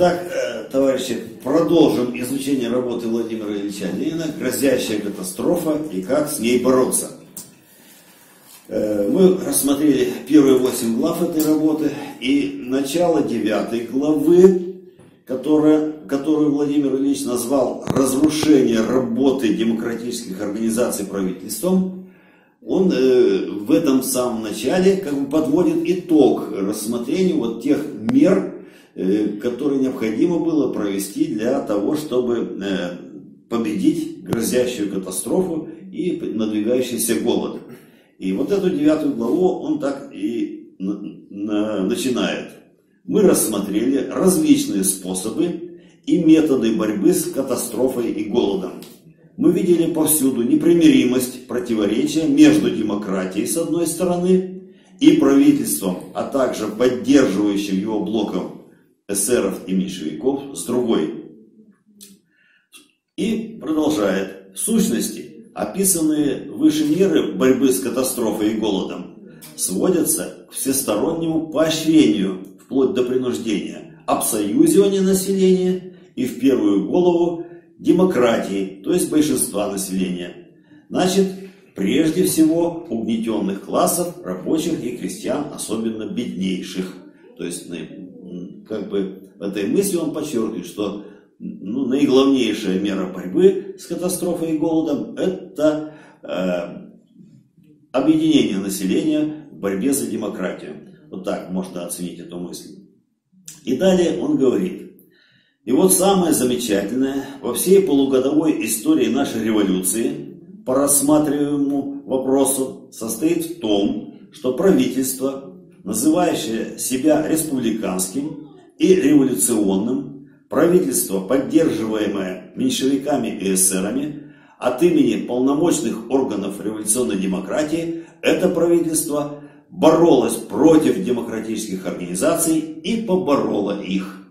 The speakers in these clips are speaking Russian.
Итак, э, товарищи, продолжим изучение работы Владимира Ильича Ленина «Грозящая катастрофа и как с ней бороться». Э, мы рассмотрели первые восемь глав этой работы и начало девятой главы, которая, которую Владимир Ильич назвал «Разрушение работы демократических организаций правительством», он э, в этом самом начале как бы подводит итог рассмотрению вот тех мер, Э, которые необходимо было провести для того, чтобы э, победить грозящую катастрофу и надвигающийся голод. И вот эту девятую главу он так и начинает. Мы рассмотрели различные способы и методы борьбы с катастрофой и голодом. Мы видели повсюду непримиримость, противоречия между демократией с одной стороны и правительством, а также поддерживающим его блоком эсеров и меньшевиков с другой. И продолжает. В сущности, описанные выше меры борьбы с катастрофой и голодом сводятся к всестороннему поощрению, вплоть до принуждения, обсоюзивания населения и в первую голову демократии, то есть большинства населения. Значит, прежде всего угнетенных классов, рабочих и крестьян, особенно беднейших. То есть как бы в этой мысли он подчеркивает, что ну, наиглавнейшая мера борьбы с катастрофой и голодом – это э, объединение населения в борьбе за демократию. Вот так можно оценить эту мысль. И далее он говорит, и вот самое замечательное во всей полугодовой истории нашей революции по рассматриваемому вопросу состоит в том, что правительство, называющее себя республиканским, и революционным, правительство, поддерживаемое меньшевиками и эсерами, от имени полномочных органов революционной демократии, это правительство боролось против демократических организаций и побороло их.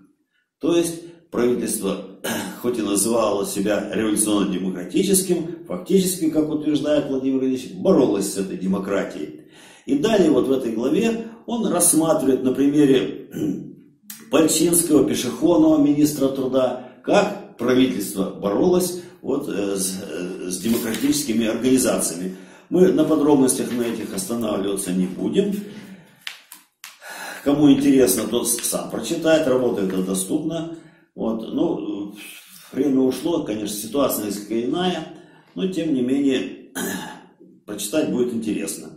То есть правительство, хоть и называло себя революционно-демократическим, фактически, как утверждает Владимир Ильич, боролось с этой демократией. И далее вот в этой главе он рассматривает на примере Пальчинского, пешеходного министра труда, как правительство боролось вот, э, с, э, с демократическими организациями. Мы на подробностях на этих останавливаться не будем. Кому интересно, тот сам прочитает, работа это доступна. Вот, ну, время ушло, конечно, ситуация несколько иная, но тем не менее прочитать будет интересно.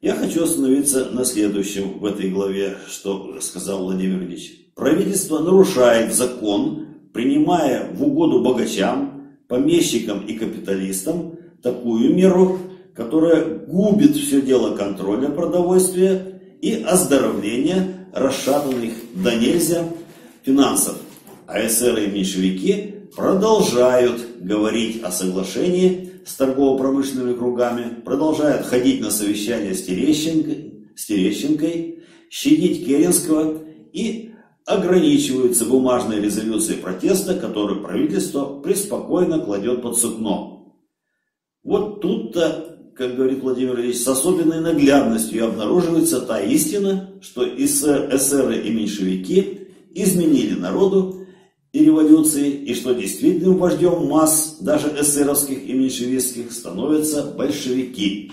Я хочу остановиться на следующем в этой главе, что сказал Владимир Ильич. Правительство нарушает закон, принимая в угоду богачам, помещикам и капиталистам такую меру, которая губит все дело контроля продовольствия и оздоровления расшатанных до нельзя финансов. А эсеры и меньшевики продолжают говорить о соглашении с торгово-промышленными кругами, продолжают ходить на совещания с Терещенкой, с Терещенкой щадить Керенского и ограничиваются бумажной резолюцией протеста, которую правительство преспокойно кладет под сукно. Вот тут-то, как говорит Владимир Ильич, с особенной наглядностью обнаруживается та истина, что эсеры и меньшевики изменили народу и революции, и что действительным вождем масс, даже эсеровских и меньшевистских, становятся большевики.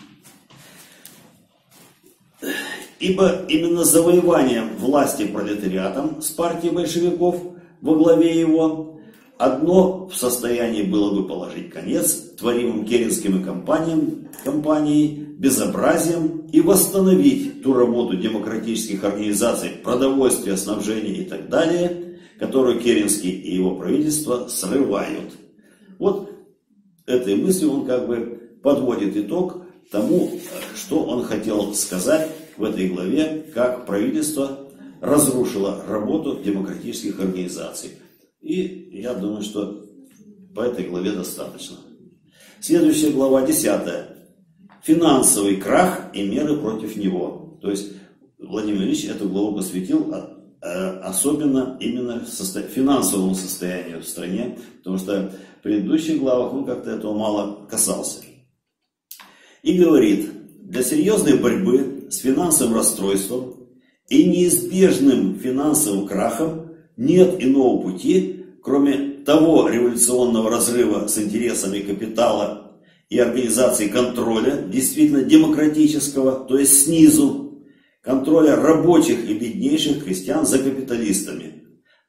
Ибо именно завоеванием власти пролетариатом с партией большевиков во главе его одно в состоянии было бы положить конец творимым керенскими компаниям, компанией, безобразием и восстановить ту работу демократических организаций, продовольствия, снабжения и так далее, которую Керенский и его правительство срывают. Вот этой мыслью он как бы подводит итог тому, что он хотел сказать в этой главе, как правительство разрушило работу демократических организаций. И я думаю, что по этой главе достаточно. Следующая глава, 10. Финансовый крах и меры против него. То есть Владимир Ильич эту главу посвятил а, а, особенно именно финансовому состоянию в стране, потому что в предыдущих главах он как-то этого мало касался. И говорит, для серьезной борьбы с финансовым расстройством и неизбежным финансовым крахом нет иного пути, кроме того революционного разрыва с интересами капитала и организации контроля, действительно демократического, то есть снизу, контроля рабочих и беднейших крестьян за капиталистами.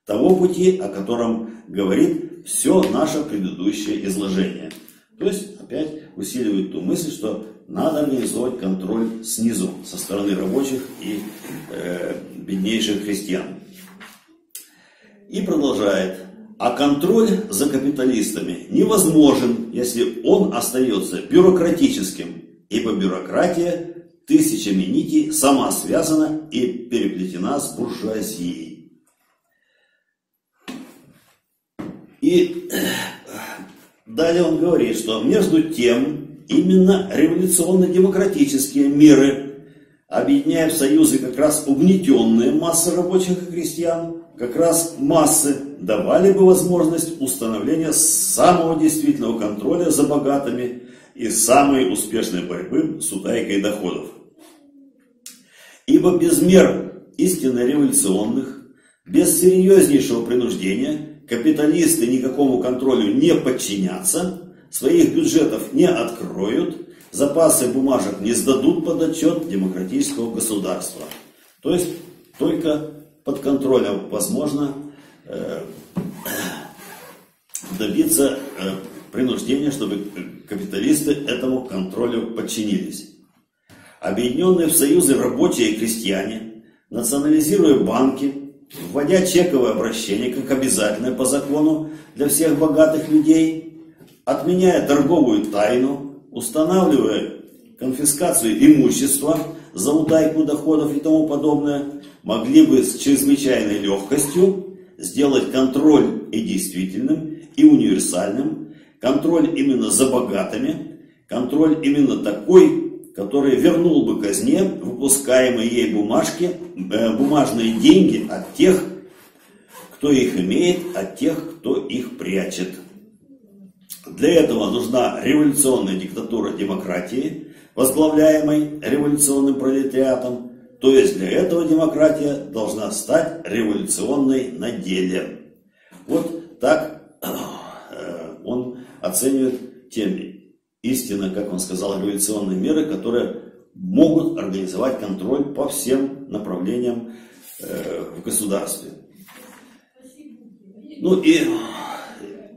Того пути, о котором говорит все наше предыдущее изложение. То есть опять усиливает ту мысль, что надо организовать контроль снизу, со стороны рабочих и э, беднейших крестьян. И продолжает. А контроль за капиталистами невозможен, если он остается бюрократическим, ибо бюрократия тысячами нитей сама связана и переплетена с буржуазией. И э, далее он говорит, что между тем именно революционно-демократические меры, объединяя в союзы как раз угнетенные массы рабочих и крестьян, как раз массы давали бы возможность установления самого действительного контроля за богатыми и самой успешной борьбы с утайкой доходов. Ибо без мер истинно революционных, без серьезнейшего принуждения капиталисты никакому контролю не подчинятся, своих бюджетов не откроют, запасы бумажек не сдадут под отчет демократического государства. То есть только под контролем возможно э, добиться э, принуждения, чтобы капиталисты этому контролю подчинились. Объединенные в союзы рабочие и крестьяне, национализируя банки, вводя чековое обращение как обязательное по закону для всех богатых людей, отменяя торговую тайну, устанавливая конфискацию имущества за утайку доходов и тому подобное, могли бы с чрезвычайной легкостью сделать контроль и действительным, и универсальным, контроль именно за богатыми, контроль именно такой, который вернул бы казне выпускаемые ей бумажки, э, бумажные деньги от тех, кто их имеет, от тех, кто их прячет. Для этого нужна революционная диктатура демократии, возглавляемой революционным пролетариатом, то есть для этого демократия должна стать революционной на деле. Вот так э, он оценивает те истинно, как он сказал, революционные меры, которые могут организовать контроль по всем направлениям э, в государстве. Ну и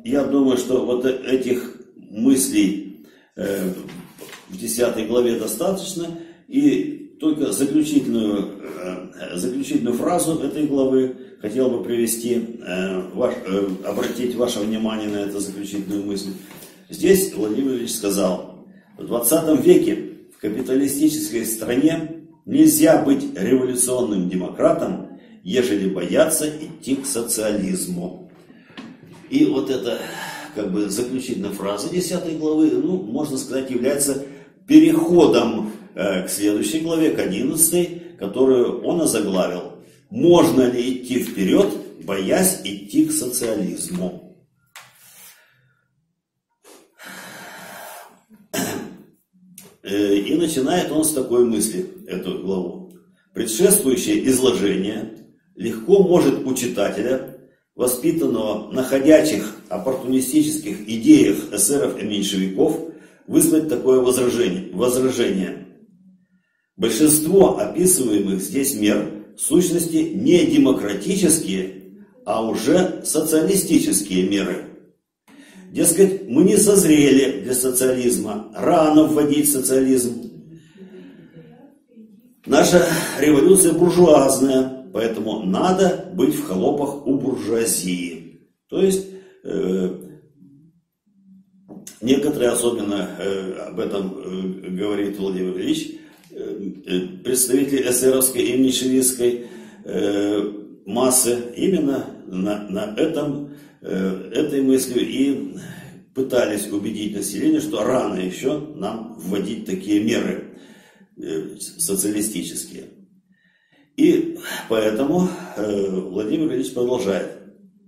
я думаю, что вот этих мыслей э, в 10 главе достаточно. И только заключительную, э, заключительную фразу этой главы хотел бы привести, э, ваш, э, обратить ваше внимание на эту заключительную мысль. Здесь Владимир Ильич сказал, в 20 веке в капиталистической стране нельзя быть революционным демократом, ежели бояться идти к социализму. И вот эта как бы заключительная фраза 10 главы, ну, можно сказать, является переходом Э, к следующей главе, к 11, которую он озаглавил. Можно ли идти вперед, боясь идти к социализму? Э, и начинает он с такой мысли, эту главу. Предшествующее изложение легко может у читателя, воспитанного на ходячих оппортунистических идеях эсеров и меньшевиков, вызвать такое возражение. возражение. Большинство описываемых здесь мер в сущности не демократические, а уже социалистические меры. Дескать, мы не созрели для социализма, рано вводить социализм. Наша революция буржуазная, поэтому надо быть в холопах у буржуазии. То есть, э, некоторые, особенно э, об этом э, говорит Владимир Ильич, Э, представители эсеровской и меньшевистской э, массы именно на, на этом, э, этой мыслью и пытались убедить население, что рано еще нам вводить такие меры социалистические. И поэтому Владимир Ильич продолжает.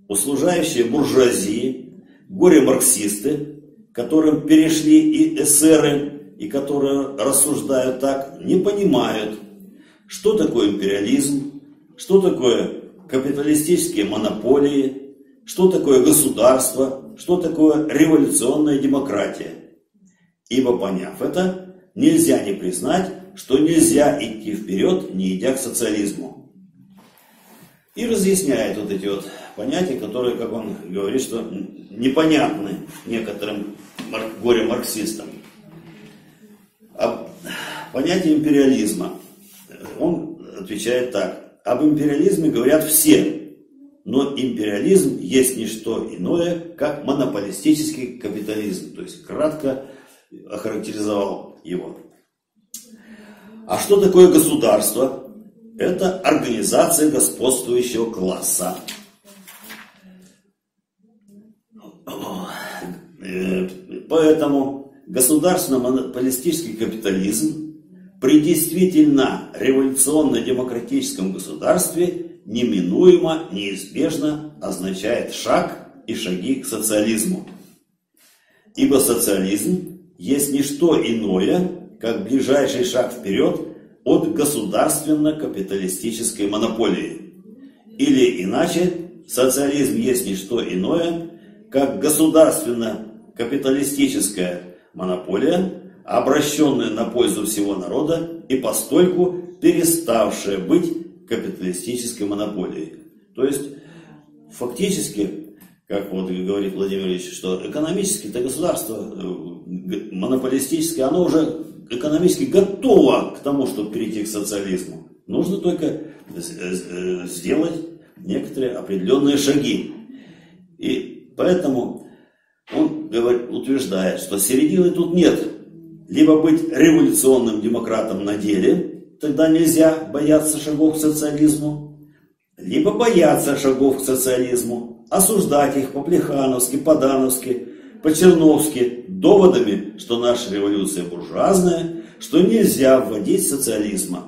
Услужающие буржуазии, горе-марксисты, которым перешли и эсеры, и которые рассуждают так, не понимают, что такое империализм, что такое капиталистические монополии, что такое государство, что такое революционная демократия. Ибо поняв это, нельзя не признать, что нельзя идти вперед, не идя к социализму. И разъясняет вот эти вот понятия, которые, как он говорит, что непонятны некоторым горе-марксистам. А понятие империализма. Он отвечает так. Об империализме говорят все, но империализм есть не что иное, как монополистический капитализм. То есть кратко охарактеризовал его. А что такое государство? Это организация господствующего класса. Поэтому государственно-монополистический капитализм при действительно революционно-демократическом государстве неминуемо, неизбежно означает шаг и шаги к социализму. Ибо социализм есть не что иное, как ближайший шаг вперед от государственно-капиталистической монополии. Или иначе, социализм есть не что иное, как государственно-капиталистическая монополия, обращенная на пользу всего народа и постольку переставшая быть капиталистической монополией. То есть, фактически, как вот говорит Владимир Ильич, что экономически это государство э, монополистическое, оно уже экономически готово к тому, чтобы перейти к социализму. Нужно только э, э, сделать некоторые определенные шаги. И поэтому он говорит, утверждает, что середины тут нет. Либо быть революционным демократом на деле, тогда нельзя бояться шагов к социализму, либо бояться шагов к социализму, осуждать их по-плехановски, по-дановски, по-черновски, доводами, что наша революция буржуазная, что нельзя вводить социализма.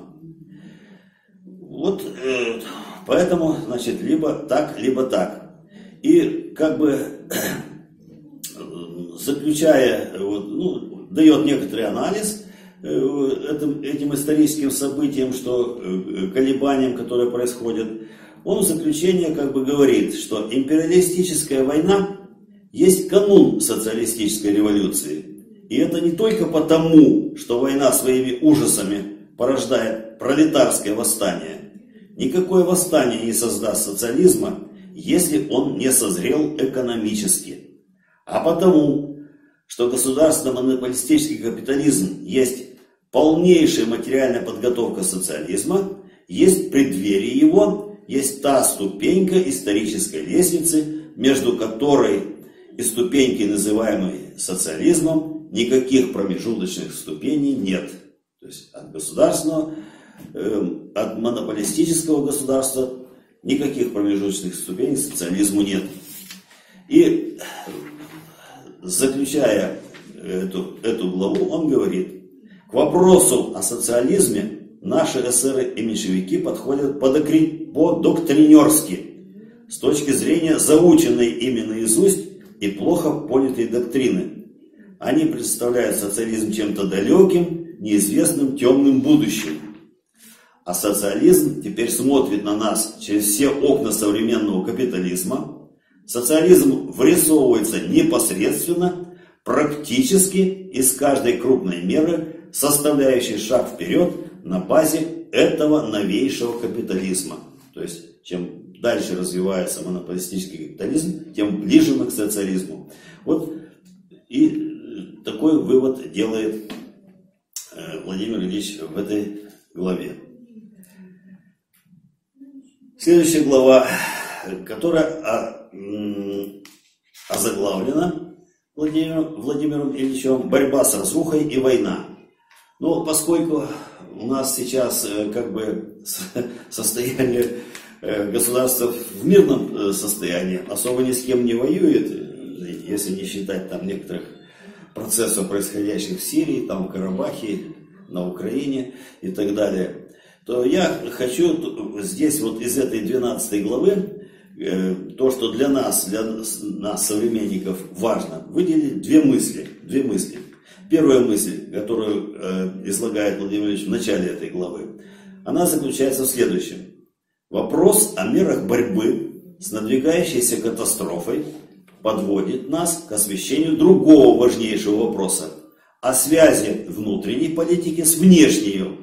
Вот э, поэтому, значит, либо так, либо так. И как бы заключая, вот, ну, дает некоторый анализ этим, этим историческим событиям, что э, колебаниям, которые происходят, он в заключение как бы говорит, что империалистическая война есть канун социалистической революции. И это не только потому, что война своими ужасами порождает пролетарское восстание. Никакое восстание не создаст социализма, если он не созрел экономически. А потому, что государственно-монополистический капитализм есть полнейшая материальная подготовка социализма, есть преддверие его есть та ступенька исторической лестницы, между которой и ступенькой, называемой социализмом, никаких промежуточных ступеней нет. То есть от государственного, э, от монополистического государства никаких промежуточных ступеней социализму нет. И заключая эту, эту главу, он говорит, к вопросу о социализме наши эсеры и меньшевики подходят по-доктринерски, с точки зрения заученной ими наизусть и плохо понятой доктрины. Они представляют социализм чем-то далеким, неизвестным, темным будущим. А социализм теперь смотрит на нас через все окна современного капитализма. Социализм вырисовывается непосредственно, практически из каждой крупной меры, составляющей шаг вперед на базе этого новейшего капитализма. То есть, чем дальше развивается монополистический капитализм, тем ближе мы к социализму. Вот и такой вывод делает э, Владимир Ильич в этой главе. Следующая глава, которая озаглавлена Владимиром, Владимиром Ильичем «Борьба с разрухой и война». Но поскольку у нас сейчас э, как бы состояние э, государства в мирном э, состоянии, особо ни с кем не воюет, если не считать там некоторых процессов, происходящих в Сирии, там в Карабахе, на Украине и так далее, то я хочу здесь вот из этой 12 главы то, что для нас, для нас, современников, важно, выделить две мысли. Две мысли. Первая мысль, которую э, излагает Владимир Ильич в начале этой главы, она заключается в следующем. Вопрос о мерах борьбы с надвигающейся катастрофой подводит нас к освещению другого важнейшего вопроса о связи внутренней политики с внешней,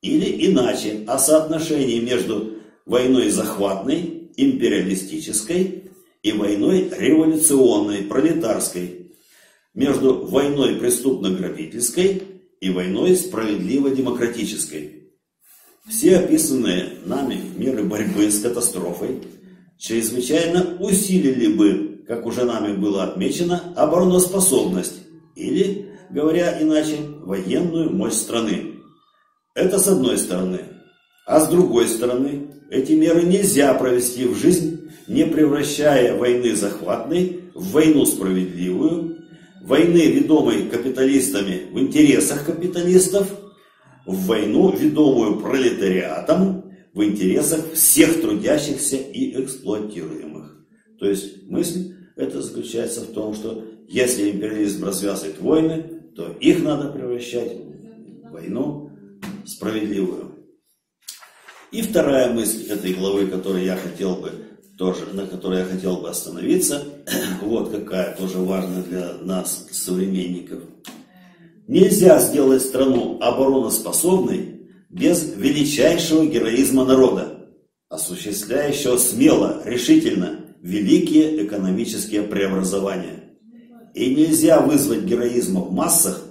или иначе о соотношении между войной захватной, империалистической и войной революционной, пролетарской, между войной преступно-грабительской и войной справедливо-демократической. Все описанные нами меры борьбы с катастрофой чрезвычайно усилили бы, как уже нами было отмечено, обороноспособность или, говоря иначе, военную мощь страны. Это с одной стороны. А с другой стороны, эти меры нельзя провести в жизнь, не превращая войны захватной в войну справедливую, войны, ведомой капиталистами в интересах капиталистов, в войну, ведомую пролетариатом в интересах всех трудящихся и эксплуатируемых. То есть мысль это заключается в том, что если империализм развязывает войны, то их надо превращать в войну справедливую. И вторая мысль этой главы, которую я хотел бы тоже, на которой я хотел бы остановиться, вот какая тоже важная для нас, современников. Нельзя сделать страну обороноспособной без величайшего героизма народа, осуществляющего смело, решительно великие экономические преобразования. И нельзя вызвать героизма в массах,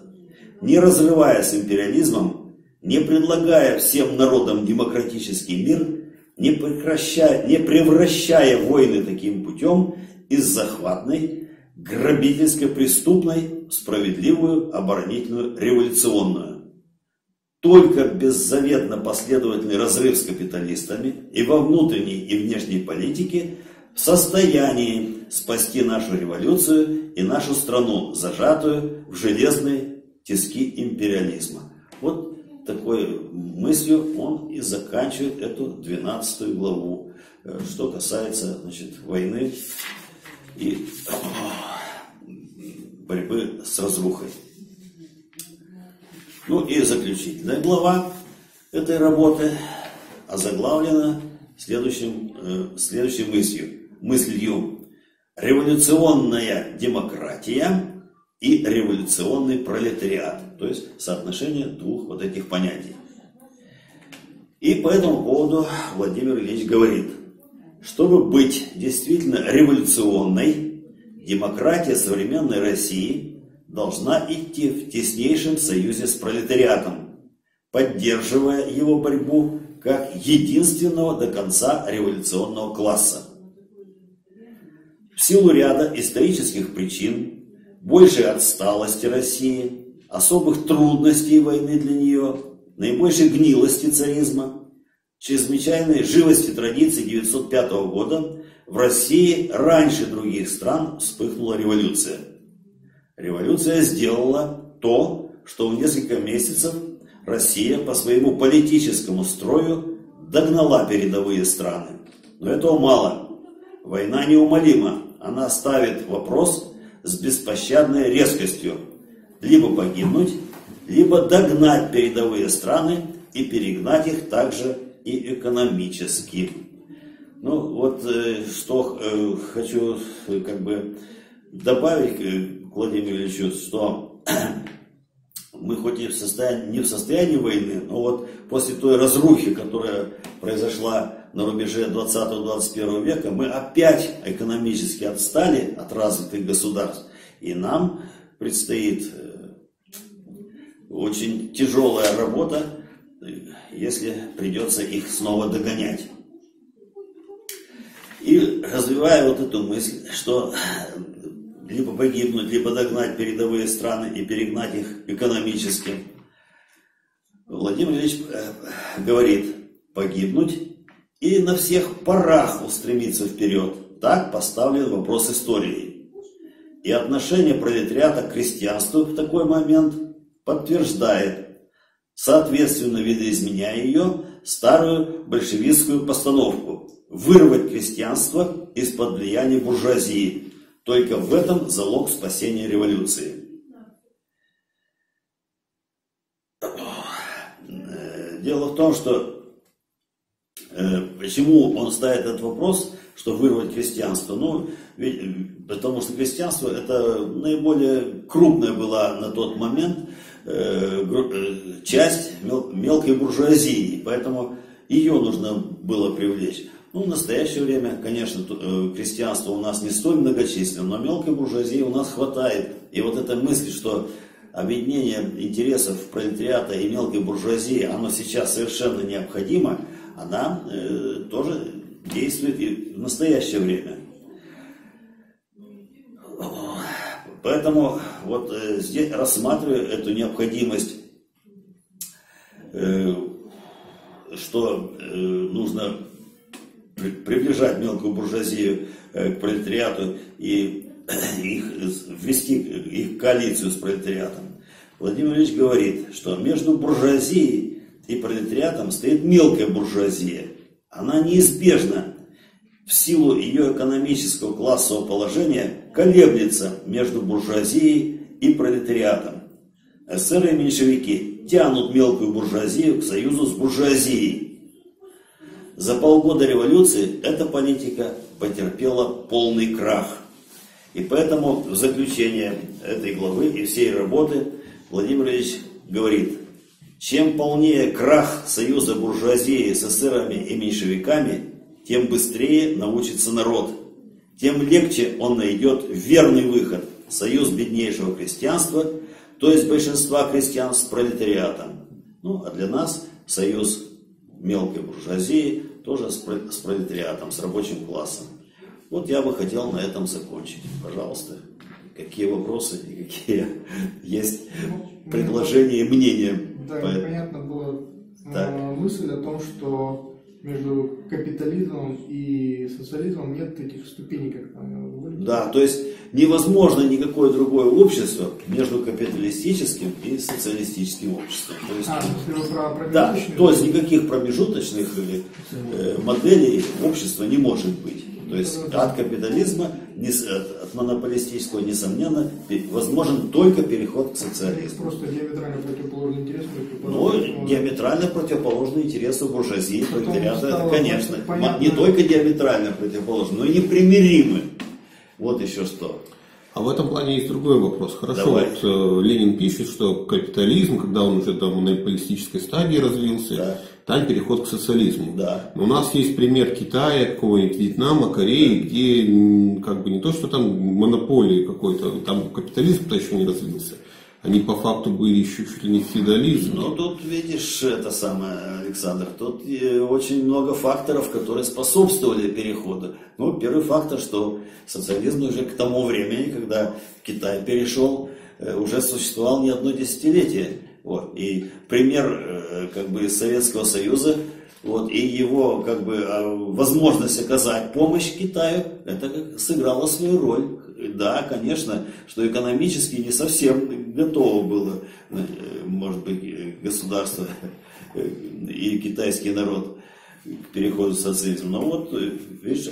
не разрывая с империализмом, не предлагая всем народам демократический мир – не, прекращая, не превращая войны таким путем из захватной, грабительской, преступной, справедливую, оборонительную, революционную. Только беззаветно последовательный разрыв с капиталистами и во внутренней и внешней политике в состоянии спасти нашу революцию и нашу страну, зажатую в железные тиски империализма. Вот такой мыслью он и заканчивает эту 12 главу, э, что касается значит, войны и борьбы с разрухой. Ну и заключительная глава этой работы озаглавлена следующим, э, следующей мыслью. Мыслью «Революционная демократия и революционный пролетариат. То есть соотношение двух вот этих понятий. И по этому поводу Владимир Ильич говорит, чтобы быть действительно революционной, демократия современной России должна идти в теснейшем союзе с пролетариатом, поддерживая его борьбу как единственного до конца революционного класса. В силу ряда исторических причин большей отсталости России, особых трудностей войны для нее, наибольшей гнилости царизма, чрезвычайной живости традиций 905 года в России раньше других стран вспыхнула революция. Революция сделала то, что в несколько месяцев Россия по своему политическому строю догнала передовые страны. Но этого мало. Война неумолима. Она ставит вопрос с беспощадной резкостью. Либо погибнуть, либо догнать передовые страны и перегнать их также и экономически. Ну вот э, что э, хочу э, как бы добавить к Владимиру Ильичу, что мы хоть и в состоянии, не в состоянии войны, но вот после той разрухи, которая произошла на рубеже 20-21 века, мы опять экономически отстали от развитых государств. И нам предстоит э, очень тяжелая работа, если придется их снова догонять. И развивая вот эту мысль, что либо погибнуть, либо догнать передовые страны и перегнать их экономически. Владимир Ильич э, говорит, погибнуть и на всех парах устремиться вперед. Так поставлен вопрос истории. И отношение пролетариата к крестьянству в такой момент подтверждает, соответственно видоизменяя ее, старую большевистскую постановку – вырвать крестьянство из-под влияния буржуазии, только в этом залог спасения революции. Дело в том, что Э, почему он ставит этот вопрос, что вырвать крестьянство? Ну, ведь, потому что крестьянство это наиболее крупная была на тот момент э, э, часть мелкой буржуазии, поэтому ее нужно было привлечь. Ну, в настоящее время, конечно, крестьянство у нас не столь многочисленно, но мелкой буржуазии у нас хватает. И вот эта мысль, что объединение интересов пролетариата и мелкой буржуазии, оно сейчас совершенно необходимо – она э, тоже действует и в настоящее время. Поэтому вот э, здесь рассматриваю эту необходимость, э, что нужно при, приближать мелкую буржуазию к пролетариату и их, ввести их коалицию с пролетариатом. Владимир Ильич говорит, что между буржуазией и пролетариатом стоит мелкая буржуазия. Она неизбежно в силу ее экономического классового положения колеблется между буржуазией и пролетариатом. Эсеры и меньшевики тянут мелкую буржуазию к союзу с буржуазией. За полгода революции эта политика потерпела полный крах. И поэтому в заключение этой главы и всей работы Владимир Ильич говорит – чем полнее крах союза буржуазии с эсерами и меньшевиками, тем быстрее научится народ, тем легче он найдет верный выход – союз беднейшего крестьянства, то есть большинства крестьян с пролетариатом. Ну, а для нас союз мелкой буржуазии тоже с пролетариатом, с рабочим классом. Вот я бы хотел на этом закончить. Пожалуйста, какие вопросы и какие есть предложения и мнения да, По... непонятно была э, так. мысль о том, что между капитализмом и социализмом нет этих ступеней, как там Да, то есть невозможно никакое другое общество между капиталистическим и социалистическим обществом. То есть, а, про да, то есть никаких промежуточных э, моделей общества не может быть. То есть от капитализма, от монополистического, несомненно, возможен только переход к социализму. Просто диаметрально противоположный интерес. Ну, диаметрально противоположный интересу буржуазии, пролетариата, конечно. Понятно. Не только диаметрально противоположный, но и непримиримы. Вот еще что. А в этом плане есть другой вопрос. Хорошо, Давай. вот э, Ленин пишет, что капитализм, когда он уже там в монополистической стадии развился, да. Там переход к социализму. Да. Но у нас есть пример Китая, какого-нибудь Вьетнама, Кореи, где как бы не то, что там монополии какой-то, там капитализм-то еще не развился. Они по факту были еще чуть ли не феодализм. Ну, тут видишь, это самое, Александр, тут очень много факторов, которые способствовали переходу. Ну, первый фактор, что социализм уже к тому времени, когда Китай перешел, э, уже существовал не одно десятилетие. Вот. И пример э, как бы Советского Союза вот, и его как бы, а, возможность оказать помощь Китаю, это сыграло свою роль. Да, конечно, что экономически не совсем готово было, э, может быть, государство и китайский народ к переходу в социализм. Но вот, видишь,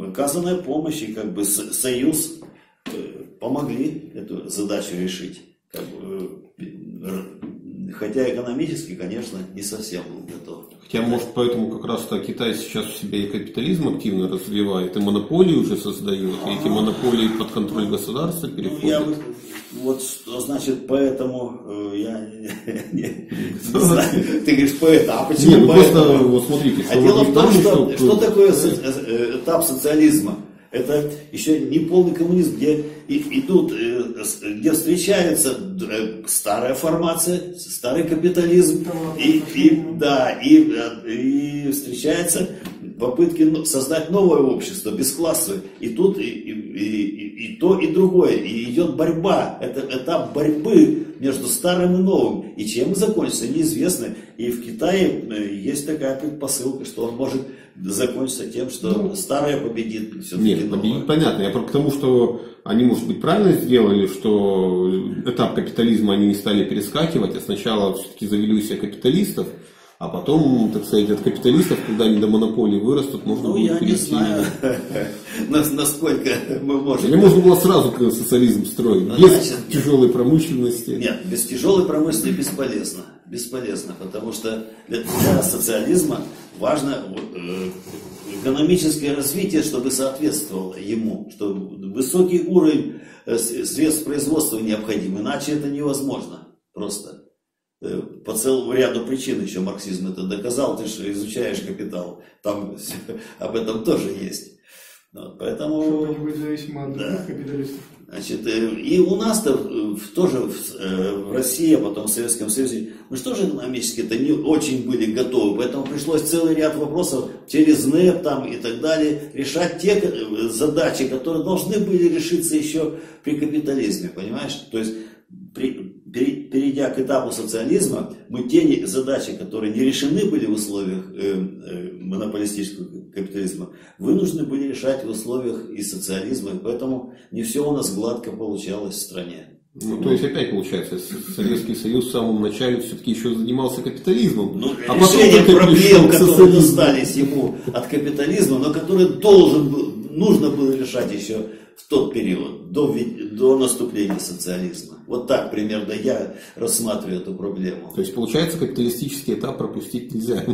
оказанная помощь и как бы союз э, помогли эту задачу решить. Хотя экономически, конечно, не совсем был готов. Хотя, может, поэтому как раз-то Китай сейчас в себе и капитализм активно развивает, и монополии уже создает, и эти монополии под контроль государства переходят. Ну, я, вот что значит поэтому, э, я не, знаю, ты говоришь поэтому, а почему Нет, ну просто, вот смотрите. А дело в том, что, что, что такое э, этап социализма? Это еще не полный коммунизм, где идут, э, где встречается старая формация, старый капитализм, и, и, да, и, и встречается попытки создать новое общество, бесклассовое. И тут и, и, и, и то, и другое. И идет борьба. Это этап борьбы между старым и новым. И чем закончится, неизвестно. И в Китае э, есть такая предпосылка, что он может закончиться тем, что ну, старое победит Нет, новое. понятно. Я к тому, что они, может быть, правильно сделали, что этап капитализма они не стали перескакивать, а сначала все-таки завели у себя капиталистов, А потом, так сказать, от капиталистов, когда они до монополии вырастут, можно Ну, будет я не перейти. знаю, нас- насколько мы можем. Или можно было сразу социализм строить, Ну, без значит, тяжелой промышленности. Нет, без тяжелой промышленности бесполезно. Бесполезно, потому что для, для социализма важно э, экономическое развитие, чтобы соответствовало ему, что высокий уровень э, средств производства необходим, иначе это невозможно просто. Э, По целому ряду причин еще марксизм это доказал, ты же изучаешь капитал, там об этом тоже есть. Вот, поэтому... Чтобы быть от Да. капиталистов. Значит, э, и у нас-то э, тоже в, в России, а потом в Советском Союзе, мы что же экономически-то не очень были готовы, поэтому пришлось целый ряд вопросов через НЭП там и так далее решать те задачи, которые должны были решиться еще при капитализме, понимаешь? То есть перейдя к этапу социализма, мы те задачи, которые не решены были в условиях э, э, монополистического капитализма, вынуждены были решать в условиях и социализма, и поэтому не все у нас гладко получалось в стране. Ну, то есть опять получается, Советский Союз в самом начале все-таки еще занимался капитализмом, Ну, а потом решение только проблем, которые достались ему от капитализма, но которые должен был, нужно было решать еще в тот период, до, ви- до наступления социализма. Вот так примерно я рассматриваю эту проблему. То есть получается капиталистический этап пропустить нельзя.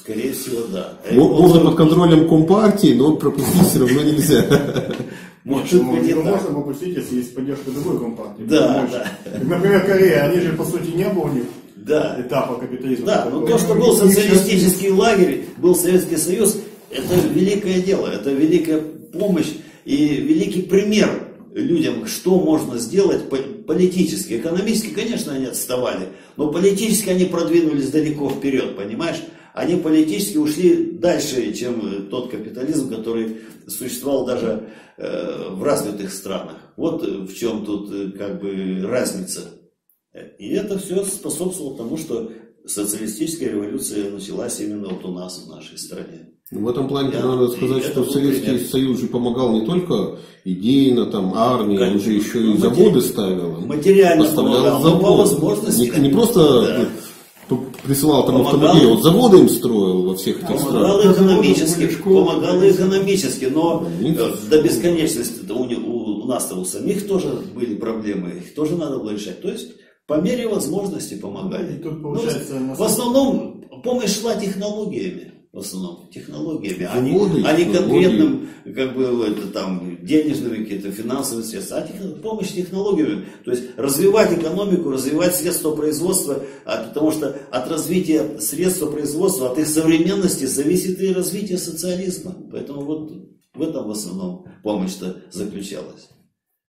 Скорее всего, да. Мо- Можно под контролем Компартии, но пропустить все равно нельзя. Может быть Его так. можно попустить, если есть поддержка другой компании. Да, да. Например, Корея, они же по сути не было у них Да. этапа капитализма. Да, ну Такого. то, что был социалистический лагерь, был Советский Союз, это великое дело, это великая помощь и великий пример людям, что можно сделать по- политически. Экономически, конечно, они отставали, но политически они продвинулись далеко вперед, понимаешь? Они политически ушли дальше, чем э, тот капитализм, который существовал даже э, в развитых странах. Вот э, в чем тут э, как бы разница. И это все способствовало тому, что социалистическая революция началась именно вот у нас, в нашей стране. В этом плане Я- надо сказать, что Советский пример. Союз же помогал не только идейно, там, армии, он Конечно. же еще Ну, и матери- заводы ставил. материально помогал, но по заводы. возможности. Не, не просто Да. присылал там Помогал. автомобили, вот заводы им строил во всех этих Помогал странах. экономически, школы, помогал экономически, но э, до бесконечности у, у, у нас-то у самих тоже были проблемы, их тоже надо было решать. То есть по мере возможности помогали. И тут Ну, получается, на в основном помощь шла технологиями. В основном технологиями, а не, Заводы, а не конкретным, как бы, это, там, денежными какие-то финансовыми средствами, а тех- помощь технологиями. То есть развивать экономику, развивать средства производства, а, потому что от развития средства производства, от их современности зависит и развитие социализма. Поэтому вот в этом в основном помощь-то заключалась.